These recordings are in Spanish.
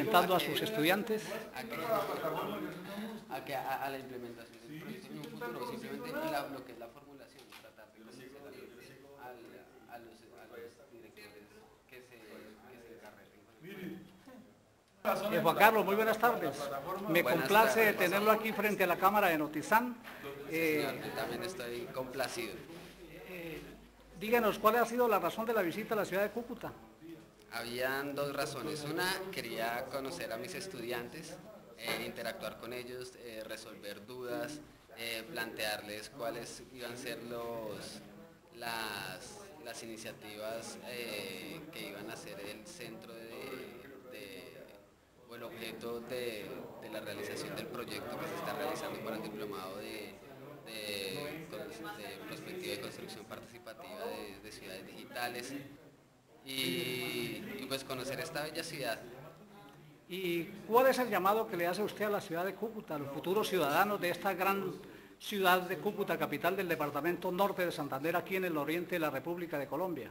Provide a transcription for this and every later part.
orientando a sus estudiantes? a, que, a, a- a la implementación del proyecto en un futuro, simplemente la- lo que es la formulación, tratar de convencer a, los, a los directores que se, que se. Eh, Juan Carlos, muy buenas tardes. Me complace tenerlo aquí frente a la cámara de Notizán. Eh, también estoy complacido. díganos, ¿cuál ha sido la razón de la visita a la ciudad de Cúcuta? Habían dos razones. Una, quería conocer a mis estudiantes, eh, interactuar con ellos, eh, resolver dudas, eh, plantearles cuáles iban a ser los, las, las iniciativas que iban a ser el centro de, de- o el objeto de, de la realización del proyecto que se está realizando para el diplomado de, de, de prospectiva y construcción participativa de- de ciudades digitales y, y, pues conocer esta bella ciudad. ¿Y cuál es el llamado que le hace usted a la ciudad de Cúcuta, a los futuros ciudadanos de esta gran ciudad de Cúcuta, capital del departamento norte de Santander, aquí en el oriente de la República de Colombia?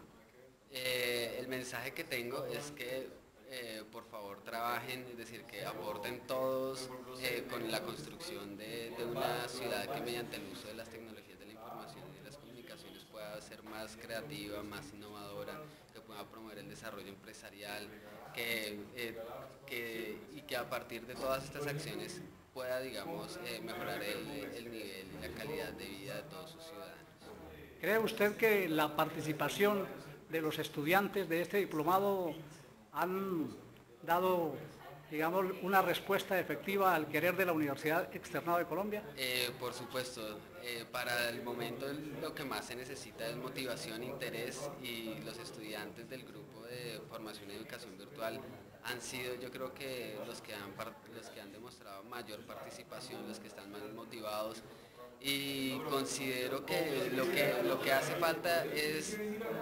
Eh, el mensaje que tengo es que eh, por favor trabajen, es decir, que aporten todos eh, con la construcción de, de una ciudad que mediante el uso de las tecnologías de la información y de las comunicaciones pueda ser más creativa, más innovadora, pueda promover el desarrollo empresarial, que, eh, que- y que a partir de todas estas acciones pueda, digamos, eh, mejorar el, el nivel y la calidad de vida de todos sus ciudadanos. ¿Cree usted que la participación de los estudiantes de este diplomado han dado, digamos, una respuesta efectiva al querer de la Universidad Externado de Colombia? Eh, por supuesto, eh, para el momento lo que más se necesita es motivación, interés y los estudiantes del grupo de formación y educación virtual han sido yo creo que los que han, los que han demostrado mayor participación, los que están más motivados y considero que lo que, lo que hace falta es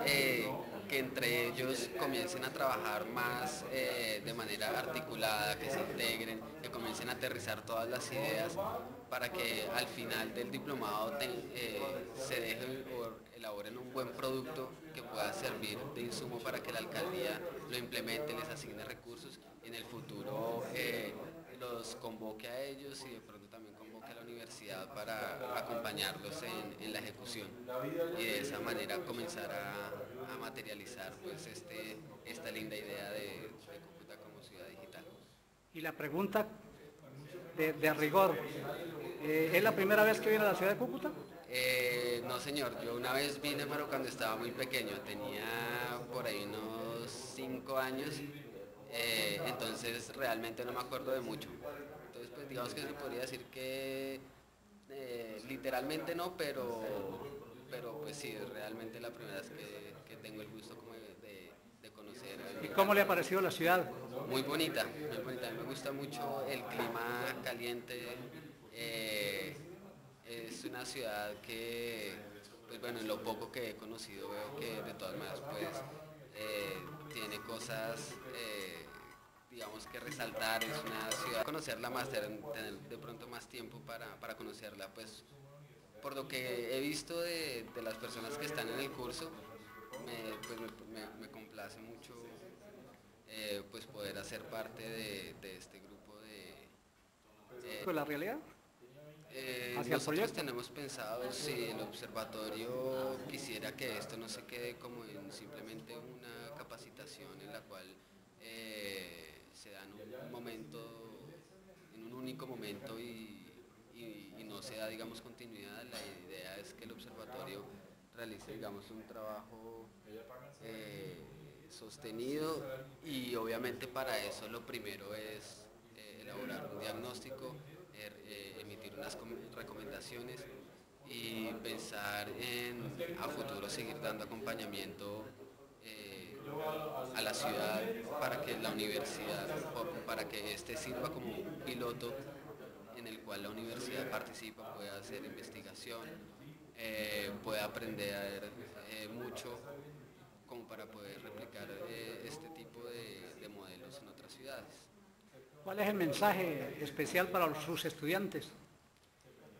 eh, que entre ellos comiencen a trabajar más eh, de manera articulada, que se integren, que comiencen a aterrizar todas las ideas para que al final del diplomado eh, se deje o elaboren un buen producto que pueda servir de insumo para que la alcaldía lo implemente, les asigne recursos y en el futuro eh, los convoque a ellos y de pronto también convoque a la universidad para acompañarlos en la ejecución y de esa manera comenzar a, a materializar pues este, esta linda idea de, de Cúcuta como ciudad digital. Y la pregunta de, de rigor, eh, ¿es la primera vez que viene a la ciudad de Cúcuta? Eh, no señor, yo una vez vine pero cuando estaba muy pequeño, tenía por ahí unos 5 años, eh, entonces realmente no me acuerdo de mucho. Entonces pues digamos que se podría decir que eh, literalmente no, pero, pero pues sí, es realmente la primera vez que, que tengo el gusto como de, conocer. ¿Y cómo le ha parecido la ciudad? Muy bonita, muy bonita. A mí me gusta mucho el clima caliente. eh, es una ciudad que, pues bueno, en lo poco que he conocido veo que de todas maneras pues eh, tiene cosas, eh, digamos que resaltar. Es una ciudad, conocerla más, tener, tener de pronto más tiempo para, para conocerla, pues por lo que he visto de, de las personas que están en el curso, me, pues me, me- me complace mucho eh, pues poder hacer parte de, de este grupo de... eh, la realidad. eh, nosotros proyecto. tenemos pensado si el observatorio quisiera que esto no se quede como en simplemente una capacitación en la cual eh, se da en un momento, en un único momento y, se da digamos continuidad, la idea es que el observatorio realice digamos un trabajo eh, sostenido y obviamente para eso lo primero es eh, elaborar un diagnóstico, er- eh, emitir unas com- recomendaciones y pensar en a futuro seguir dando acompañamiento a la ciudad para que la universidad, para que este sirva como un piloto en el cual la universidad participa, pueda hacer investigación, eh, pueda aprender eh, mucho como para poder replicar eh, este tipo de, de modelos en otras ciudades. ¿Cuál es el mensaje especial para sus estudiantes?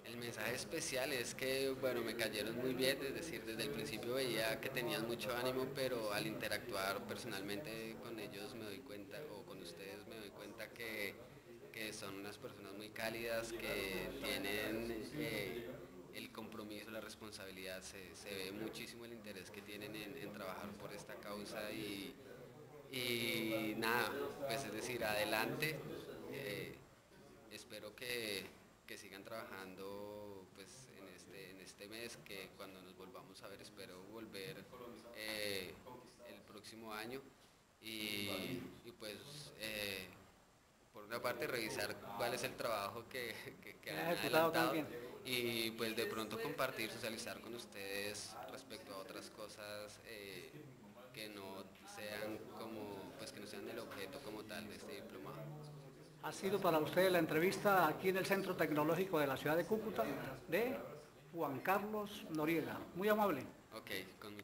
El mensaje especial es que, bueno, me cayeron muy bien, es decir, desde el principio veía que tenían mucho ánimo, pero al interactuar personalmente con ellos me doy cuenta, o con ustedes me doy cuenta que, son unas personas muy cálidas, que tienen eh, el compromiso, la responsabilidad, se, ve muchísimo el interés que tienen en, trabajar por esta causa y, y nada, pues es decir, adelante. Eh, espero que, sigan trabajando pues, en, este, en este mes, que cuando nos volvamos a ver espero volver eh, el próximo año y, pues eh, por una parte revisar cuál es el trabajo que, que, han adelantado y pues de pronto compartir, socializar con ustedes respecto a otras cosas eh, que no sean como pues que no sean el objeto como tal de este diplomado. Ha sido para ustedes la entrevista aquí en el Centro Tecnológico de la ciudad de Cúcuta de Juan Carlos Noriega. Muy amable. Ok, con